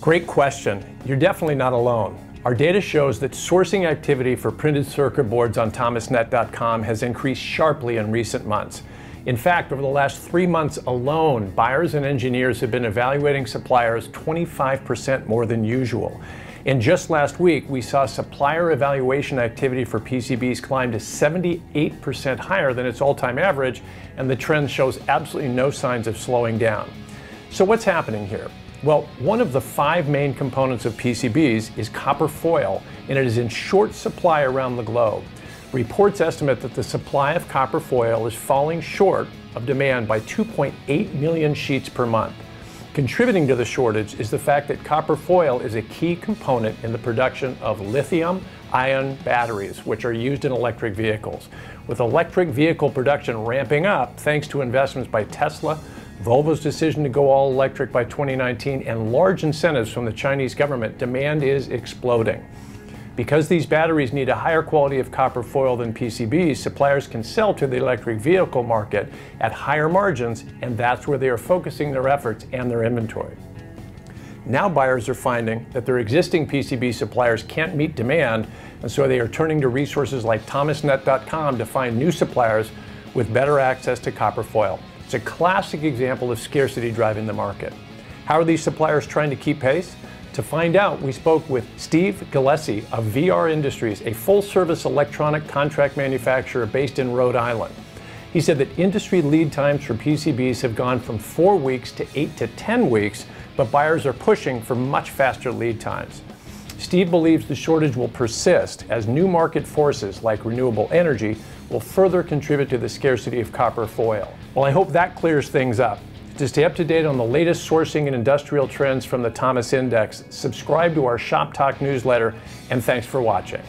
Great question. You're definitely not alone. Our data shows that sourcing activity for printed circuit boards on thomasnet.com has increased sharply in recent months. In fact, over the last three months alone, buyers and engineers have been evaluating suppliers 25% more than usual. And just last week, we saw supplier evaluation activity for PCBs climb to 78% higher than its all time average, and the trend shows absolutely no signs of slowing down. So, what's happening here? Well, one of the five main components of PCBs is copper foil, and it is in short supply around the globe. Reports estimate that the supply of copper foil is falling short of demand by 2.8 million sheets per month. Contributing to the shortage is the fact that copper foil is a key component in the production of lithium ion batteries, which are used in electric vehicles. With electric vehicle production ramping up thanks to investments by Tesla, Volvo's decision to go all electric by 2019 and large incentives from the Chinese government, demand is exploding. Because these batteries need a higher quality of copper foil than PCBs, suppliers can sell to the electric vehicle market at higher margins, and that's where they are focusing their efforts and their inventory. Now buyers are finding that their existing PCB suppliers can't meet demand, and so they are turning to resources like thomasnet.com to find new suppliers with better access to copper foil. It's a classic example of scarcity driving the market. How are these suppliers trying to keep pace? To find out, we spoke with Steve Gillespie of VR Industries, a full service electronic contract manufacturer based in Rhode Island. He said that industry lead times for PCBs have gone from four weeks to eight to 10 weeks, but buyers are pushing for much faster lead times. Steve believes the shortage will persist as new market forces like renewable energy will further contribute to the scarcity of copper foil. Well, I hope that clears things up. To stay up to date on the latest sourcing and industrial trends from the Thomas Index, subscribe to our Shop Talk newsletter, and thanks for watching.